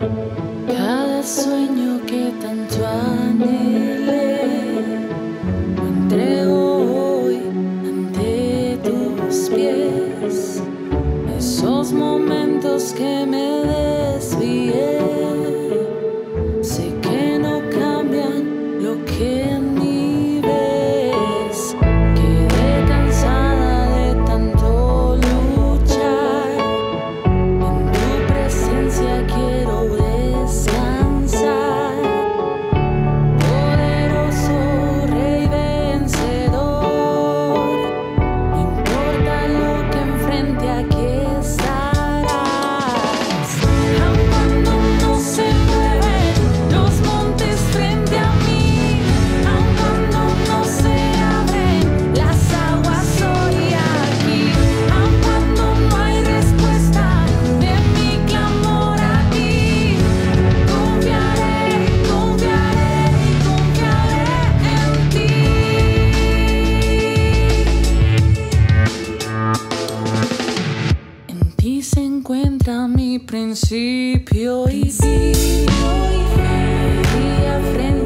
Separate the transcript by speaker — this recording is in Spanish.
Speaker 1: Cada sueño que tanto anhelé, lo entrego hoy ante tus pies. Esos momentos que me desvié. se encuentra mi principio y vivo y frente frente.